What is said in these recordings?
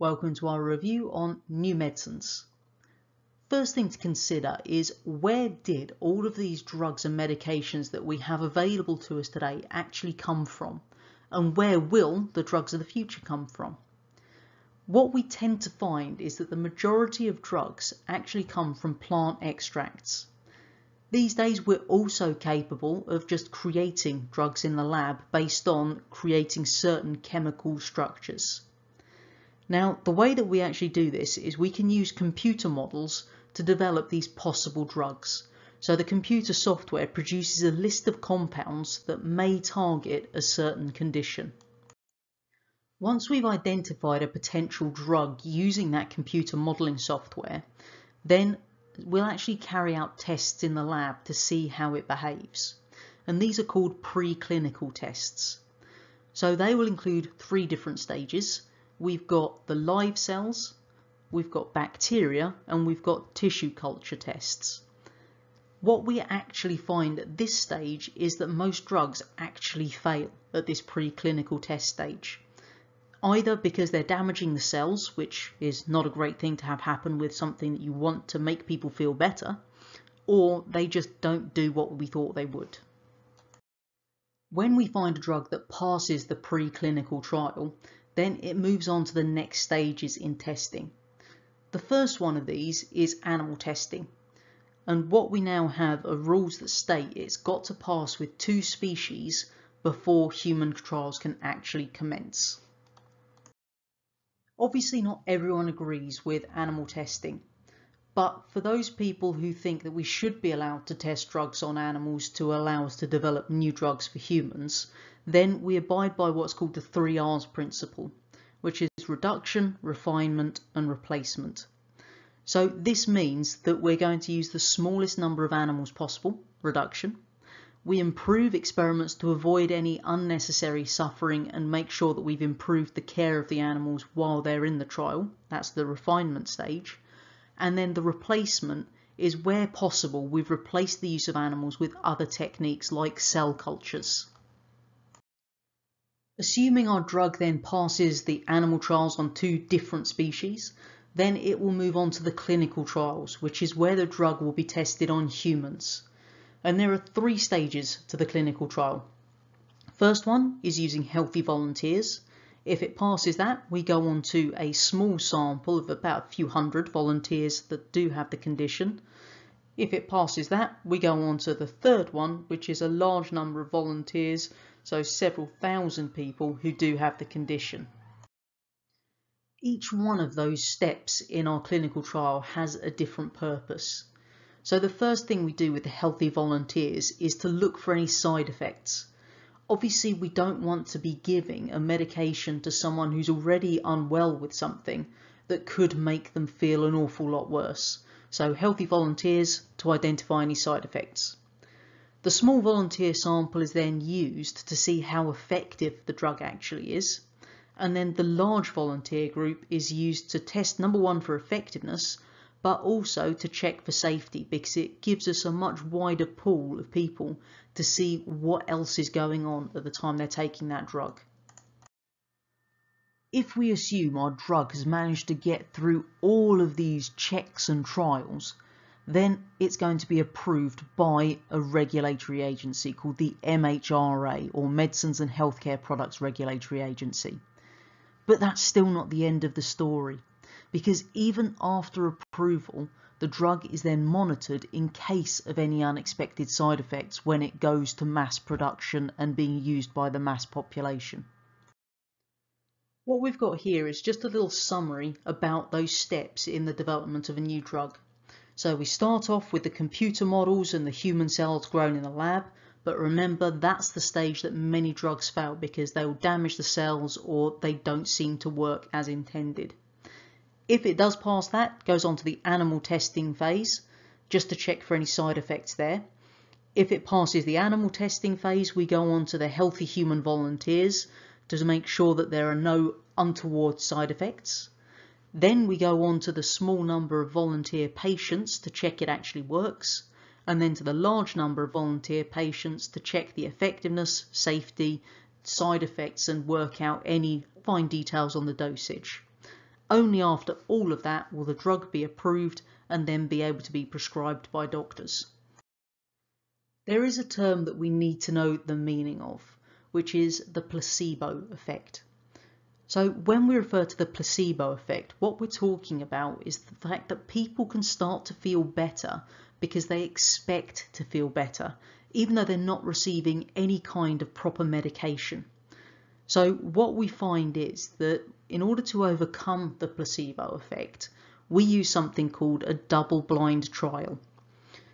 Welcome to our review on new medicines. First thing to consider is where did all of these drugs and medications that we have available to us today actually come from? And where will the drugs of the future come from? What we tend to find is that the majority of drugs actually come from plant extracts. These days we're also capable of just creating drugs in the lab based on creating certain chemical structures. Now the way that we actually do this is we can use computer models to develop these possible drugs. So the computer software produces a list of compounds that may target a certain condition. Once we've identified a potential drug using that computer modeling software, then we'll actually carry out tests in the lab to see how it behaves. And these are called preclinical tests. So they will include three different stages. We've got the live cells, we've got bacteria, and we've got tissue culture tests. What we actually find at this stage is that most drugs actually fail at this preclinical test stage either because they're damaging the cells, which is not a great thing to have happen with something that you want to make people feel better, or they just don't do what we thought they would. When we find a drug that passes the preclinical trial, then it moves on to the next stages in testing. The first one of these is animal testing. And what we now have are rules that state it's got to pass with two species before human trials can actually commence. Obviously not everyone agrees with animal testing, but for those people who think that we should be allowed to test drugs on animals to allow us to develop new drugs for humans, then we abide by what's called the three R's principle, which is reduction, refinement and replacement. So this means that we're going to use the smallest number of animals possible, reduction, we improve experiments to avoid any unnecessary suffering and make sure that we've improved the care of the animals while they're in the trial. That's the refinement stage. And then the replacement is where possible, we've replaced the use of animals with other techniques like cell cultures. Assuming our drug then passes the animal trials on two different species, then it will move on to the clinical trials, which is where the drug will be tested on humans and there are three stages to the clinical trial. First one is using healthy volunteers. If it passes that, we go on to a small sample of about a few hundred volunteers that do have the condition. If it passes that, we go on to the third one, which is a large number of volunteers, so several thousand people who do have the condition. Each one of those steps in our clinical trial has a different purpose. So the first thing we do with the healthy volunteers is to look for any side effects. Obviously, we don't want to be giving a medication to someone who's already unwell with something that could make them feel an awful lot worse. So healthy volunteers to identify any side effects. The small volunteer sample is then used to see how effective the drug actually is. And then the large volunteer group is used to test number one for effectiveness but also to check for safety because it gives us a much wider pool of people to see what else is going on at the time they're taking that drug. If we assume our drug has managed to get through all of these checks and trials, then it's going to be approved by a regulatory agency called the MHRA or Medicines and Healthcare Products Regulatory Agency. But that's still not the end of the story because even after approval, the drug is then monitored in case of any unexpected side effects when it goes to mass production and being used by the mass population. What we've got here is just a little summary about those steps in the development of a new drug. So we start off with the computer models and the human cells grown in the lab, but remember that's the stage that many drugs fail because they will damage the cells or they don't seem to work as intended. If it does pass that, goes on to the animal testing phase, just to check for any side effects there. If it passes the animal testing phase, we go on to the healthy human volunteers to make sure that there are no untoward side effects. Then we go on to the small number of volunteer patients to check it actually works, and then to the large number of volunteer patients to check the effectiveness, safety, side effects, and work out any fine details on the dosage. Only after all of that will the drug be approved and then be able to be prescribed by doctors. There is a term that we need to know the meaning of, which is the placebo effect. So when we refer to the placebo effect, what we're talking about is the fact that people can start to feel better because they expect to feel better, even though they're not receiving any kind of proper medication. So what we find is that in order to overcome the placebo effect, we use something called a double-blind trial.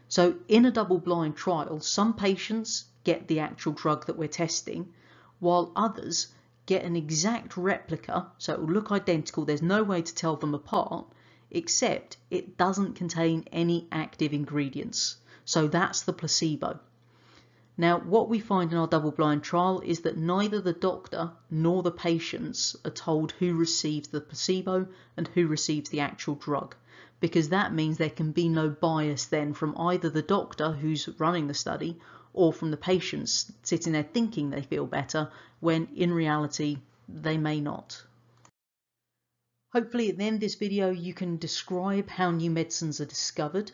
So in a double-blind trial, some patients get the actual drug that we're testing, while others get an exact replica, so it will look identical, there's no way to tell them apart, except it doesn't contain any active ingredients. So that's the placebo. Now, what we find in our double-blind trial is that neither the doctor nor the patients are told who receives the placebo and who receives the actual drug, because that means there can be no bias then from either the doctor who's running the study or from the patients sitting there thinking they feel better when in reality they may not. Hopefully at the end of this video you can describe how new medicines are discovered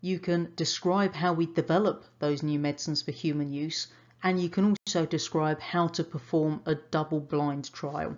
you can describe how we develop those new medicines for human use, and you can also describe how to perform a double-blind trial.